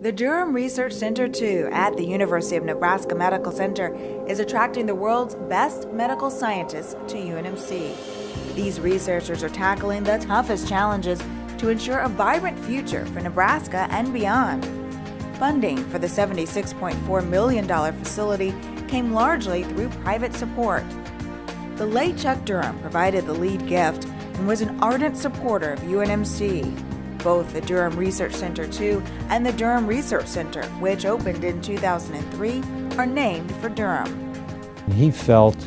The Durham Research Center 2 at the University of Nebraska Medical Center is attracting the world's best medical scientists to UNMC. These researchers are tackling the toughest challenges to ensure a vibrant future for Nebraska and beyond. Funding for the $76.4 million facility came largely through private support. The late Chuck Durham provided the lead gift and was an ardent supporter of UNMC. Both the Durham Research Center 2 and the Durham Research Center, which opened in 2003, are named for Durham. He felt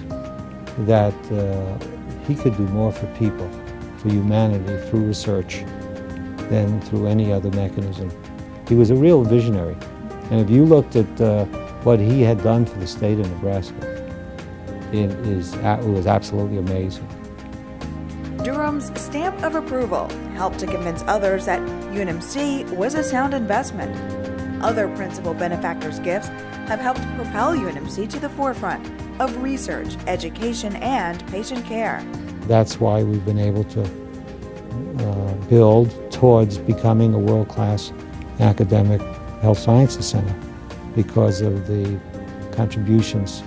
that uh, he could do more for people, for humanity, through research than through any other mechanism. He was a real visionary. And if you looked at uh, what he had done for the state of Nebraska, it, is, it was absolutely amazing. Durham's stamp of approval helped to convince others that UNMC was a sound investment. Other principal benefactors' gifts have helped propel UNMC to the forefront of research, education, and patient care. That's why we've been able to uh, build towards becoming a world-class academic health sciences center because of the contributions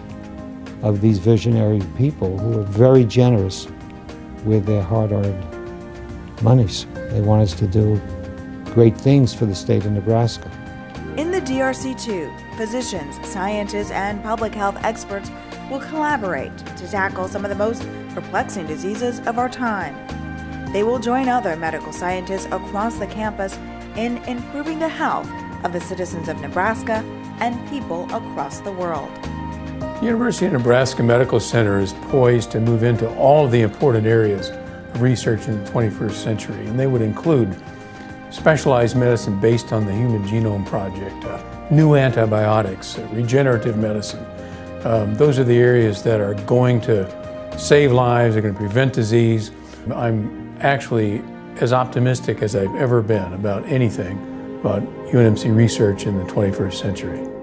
of these visionary people who are very generous with their hard-earned monies. They want us to do great things for the state of Nebraska. In the DRC2, physicians, scientists, and public health experts will collaborate to tackle some of the most perplexing diseases of our time. They will join other medical scientists across the campus in improving the health of the citizens of Nebraska and people across the world. The University of Nebraska Medical Center is poised to move into all of the important areas of research in the 21st century, and they would include specialized medicine based on the Human Genome Project, uh, new antibiotics, uh, regenerative medicine. Um, those are the areas that are going to save lives, are going to prevent disease. I'm actually as optimistic as I've ever been about anything about UNMC research in the 21st century.